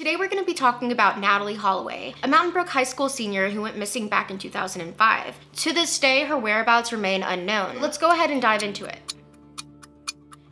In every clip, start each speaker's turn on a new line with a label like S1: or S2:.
S1: Today we're going to be talking about Natalee Holloway, a Mountain Brook High School senior who went missing back in 2005. To this day, her whereabouts remain unknown. Let's go ahead and dive into it.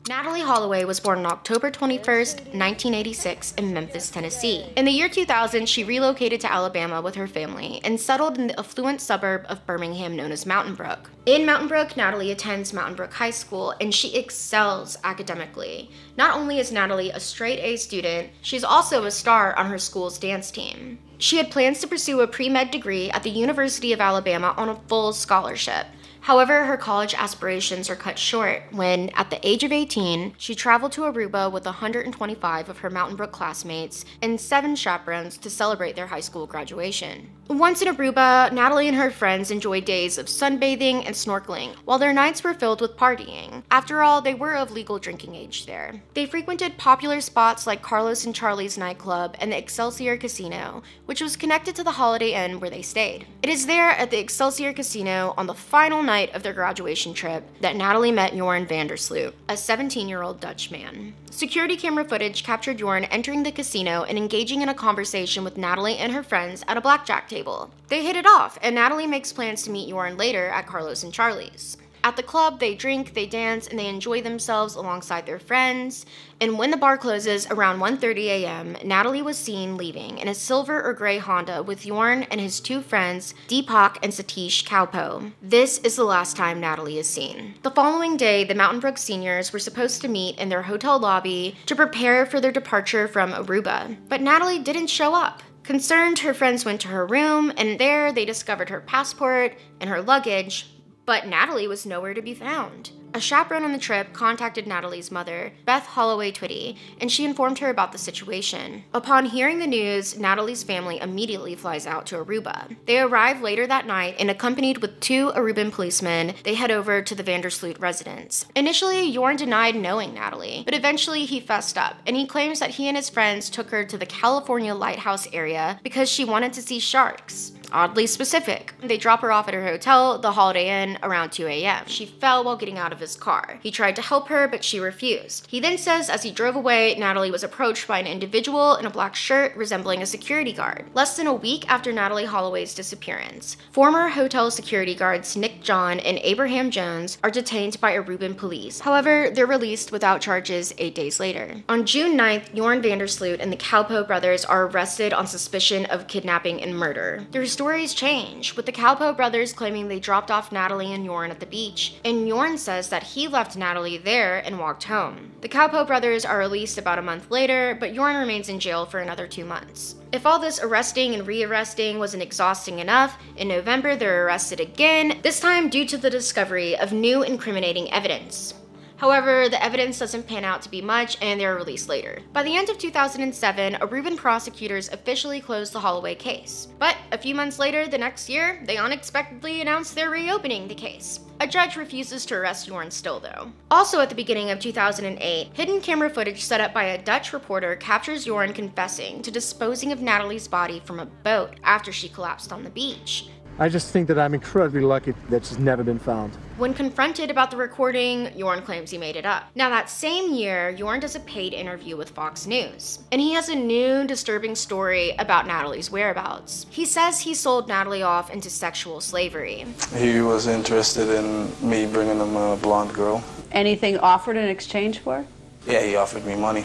S1: Natalee Holloway was born on October 21, 1986 in Memphis, Tennessee. In the year 2000, she relocated to Alabama with her family and settled in the affluent suburb of Birmingham known as Mountain Brook. In Mountain Brook, Natalee attends Mountain Brook High School and she excels academically. Not only is Natalee a straight A student, she's also a star on her school's dance team. She had plans to pursue a pre-med degree at the University of Alabama on a full scholarship. However, her college aspirations are cut short when, at the age of 18, she traveled to Aruba with 125 of her Mountain Brook classmates and seven chaperones to celebrate their high school graduation. Once in Aruba, Natalee and her friends enjoyed days of sunbathing and snorkeling, while their nights were filled with partying. After all, they were of legal drinking age there. They frequented popular spots like Carlos and Charlie's nightclub and the Excelsior Casino, which was connected to the Holiday Inn where they stayed. It is there at the Excelsior Casino on the final night of their graduation trip that Natalee met Joran van der Sloot, a 17 year old Dutch man. Security camera footage captured Joran entering the casino and engaging in a conversation with Natalee and her friends at a blackjack table table. They hit it off, and Natalee makes plans to meet Joran later at Carlos and Charlie's. At the club, they drink, they dance, and they enjoy themselves alongside their friends. And when the bar closes around 1:30 a.m., Natalee was seen leaving in a silver or gray Honda with Joran and his two friends, Deepak and Satish Kalpoe. This is the last time Natalee is seen. The following day, the Mountain Brook seniors were supposed to meet in their hotel lobby to prepare for their departure from Aruba, but Natalee didn't show up. Concerned, her friends went to her room, and there they discovered her passport and her luggage, but Natalee was nowhere to be found. A chaperone on the trip contacted Natalee's mother, Beth Holloway Twitty, and she informed her about the situation. Upon hearing the news, Natalee's family immediately flies out to Aruba. They arrive later that night and accompanied with two Aruban policemen, they head over to the van der Sloot residence. Initially, Joran denied knowing Natalee, but eventually he fessed up, and he claims that he and his friends took her to the California Lighthouse area because she wanted to see sharks oddly specific. They drop her off at her hotel, the Holiday Inn, around 2 a.m. She fell while getting out of his car. He tried to help her, but she refused. He then says as he drove away, Natalee was approached by an individual in a black shirt resembling a security guard. Less than a week after Natalee Holloway's disappearance, former hotel security guards Nick John and Abraham Jones are detained by Aruban police. However, they're released without charges eight days later. On June 9th, Joran van der Sloot and the Kalpoe brothers are arrested on suspicion of kidnapping and murder. There's stories change, with the Kalpoe brothers claiming they dropped off Natalee and Joran at the beach, and Joran says that he left Natalee there and walked home. The Kalpoe brothers are released about a month later, but Joran remains in jail for another two months. If all this arresting and rearresting wasn't exhausting enough, in November they're arrested again, this time due to the discovery of new incriminating evidence. However, the evidence doesn't pan out to be much and they're released later. By the end of 2007, Aruban prosecutors officially closed the Holloway case. But a few months later, the next year, they unexpectedly announced they're reopening the case. A judge refuses to arrest Joran still, though. Also, at the beginning of 2008, hidden camera footage set up by a Dutch reporter captures Joran confessing to disposing of Natalee's body from a boat after she collapsed on the beach.
S2: I just think that I'm incredibly lucky that she's never been found.
S1: When confronted about the recording, Joran claims he made it up. Now, that same year, Joran does a paid interview with Fox News, and he has a new disturbing story about Natalee's whereabouts. He says he sold Natalee off into sexual slavery.
S3: He was interested in me bringing him a blonde girl.
S4: Anything offered in exchange for?
S3: Yeah, he offered me money.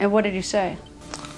S4: And what did you say?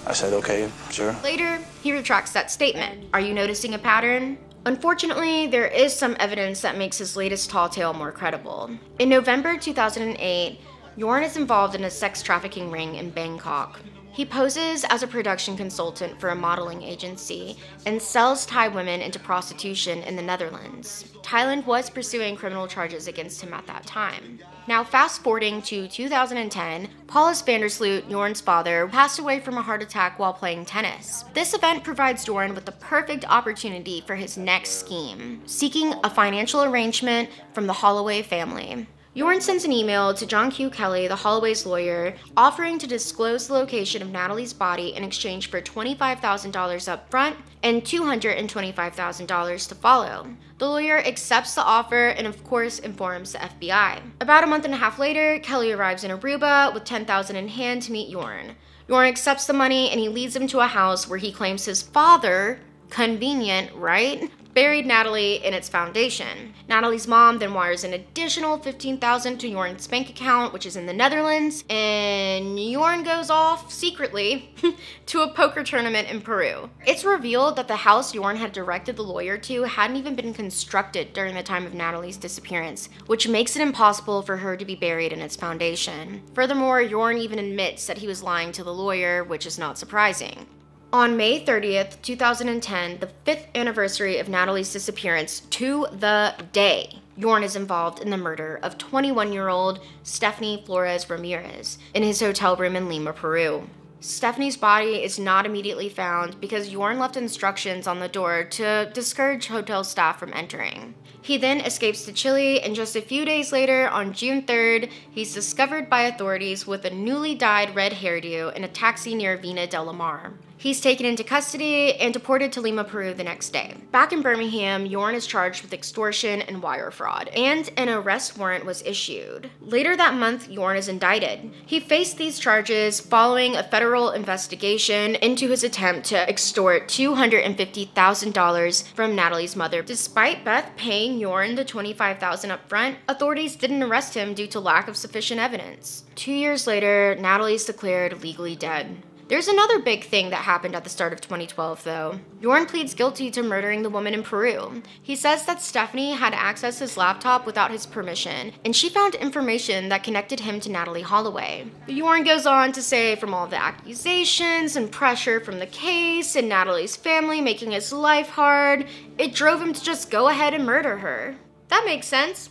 S3: I said, okay, sure.
S1: Later, he retracts that statement. Are you noticing a pattern? Unfortunately, there is some evidence that makes his latest tall tale more credible. In November 2008, Joran is involved in a sex trafficking ring in Bangkok. He poses as a production consultant for a modeling agency and sells Thai women into prostitution in the Netherlands. Thailand was pursuing criminal charges against him at that time. Now, fast forwarding to 2010, Paulus Vandersloot, Joran's father, passed away from a heart attack while playing tennis. This event provides Joran with the perfect opportunity for his next scheme, seeking a financial arrangement from the Holloway family. Joran sends an email to John Q. Kelly, the Holloway's lawyer, offering to disclose the location of Natalee's body in exchange for $25,000 up front and $225,000 to follow. The lawyer accepts the offer and, of course, informs the FBI. About a month and a half later, Kelly arrives in Aruba with $10,000 in hand to meet Joran. Joran accepts the money and he leads him to a house where he claims his father, convenient, right? Buried Natalee in its foundation. Natalee's mom then wires an additional 15,000 to Joran's bank account, which is in the Netherlands, and Joran goes off secretly to a poker tournament in Peru. It's revealed that the house Joran had directed the lawyer to hadn't even been constructed during the time of Natalie's disappearance, which makes it impossible for her to be buried in its foundation. Furthermore, Joran even admits that he was lying to the lawyer, which is not surprising. On May 30th, 2010, the fifth anniversary of Natalee's disappearance to the day, Joran is involved in the murder of 21 year old Stephany Flores Ramirez in his hotel room in Lima, Peru. Stephany's body is not immediately found because Joran left instructions on the door to discourage hotel staff from entering. He then escapes to Chile, and just a few days later, on June 3rd, he's discovered by authorities with a newly dyed red hairdo in a taxi near Vina del Mar. He's taken into custody and deported to Lima, Peru the next day. Back in Birmingham, Joran is charged with extortion and wire fraud, and an arrest warrant was issued. Later that month, Joran is indicted. He faced these charges following a federal investigation into his attempt to extort $250,000 from Natalee's mother. Despite Beth paying Joran the 25,000 up front, authorities didn't arrest him due to lack of sufficient evidence. Two years later, Natalee's declared legally dead. There's another big thing that happened at the start of 2012, though. Joran pleads guilty to murdering the woman in Peru. He says that Stephany had accessed his laptop without his permission, and she found information that connected him to Natalee Holloway. Joran goes on to say from all the accusations and pressure from the case and Natalee's family making his life hard, it drove him to just go ahead and murder her. That makes sense,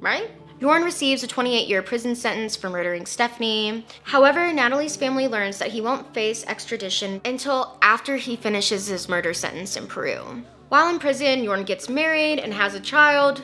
S1: right? Joran receives a 28 year prison sentence for murdering Stephany. However, Natalee's family learns that he won't face extradition until after he finishes his murder sentence in Peru. While in prison, Joran gets married and has a child,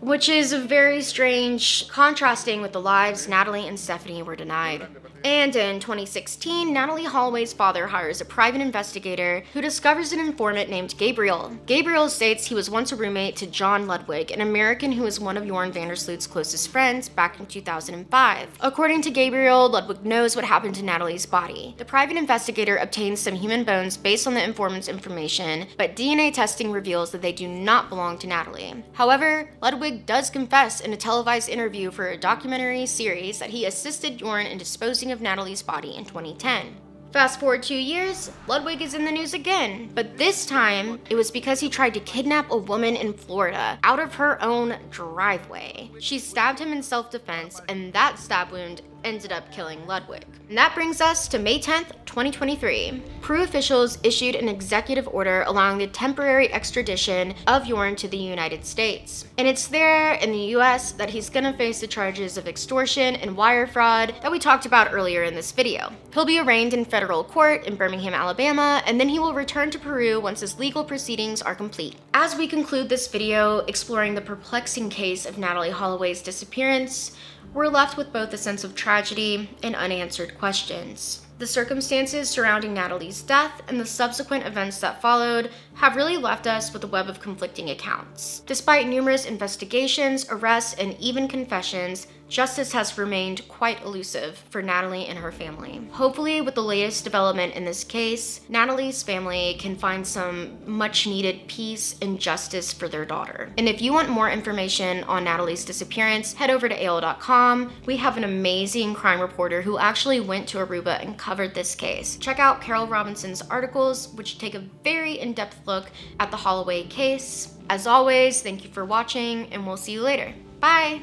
S1: which is a very strange, contrasting with the lives Natalee and Stephany were denied. And in 2016, Natalee Holloway's father hires a private investigator who discovers an informant named Gabriel. Gabriel states he was once a roommate to John Ludwick, an American who was one of Joran van der Sloot's closest friends back in 2005. According to Gabriel, Ludwick knows what happened to Natalee's body. The private investigator obtains some human bones based on the informant's information, but DNA testing reveals that they do not belong to Natalee. However, Ludwick does confess in a televised interview for a documentary series that he assisted Joran in disposing of Natalee's body in 2010. Fast forward two years, Ludwick is in the news again, but this time it was because he tried to kidnap a woman in Florida out of her own driveway. She stabbed him in self defense, and that stab wound ended up killing Ludwick. And that brings us to May 10th, 2023. Peru officials issued an executive order allowing the temporary extradition of Joran to the United States. And it's there in the US that he's gonna face the charges of extortion and wire fraud that we talked about earlier in this video. He'll be arraigned in federal court in Birmingham, Alabama, and then he will return to Peru once his legal proceedings are complete. As we conclude this video exploring the perplexing case of Natalee Holloway's disappearance, we're left with both a sense of tragedy and unanswered questions. The circumstances surrounding Natalee's death and the subsequent events that followed have really left us with a web of conflicting accounts. Despite numerous investigations, arrests, and even confessions, justice has remained quite elusive for Natalee and her family. Hopefully, with the latest development in this case, Natalee's family can find some much needed peace and justice for their daughter. And if you want more information on Natalee's disappearance, head over to AL.com. We have an amazing crime reporter who actually went to Aruba and covered this case. Check out Carol Robinson's articles, which take a very in depth look at the Holloway case. As always, thank you for watching, and we'll see you later. Bye!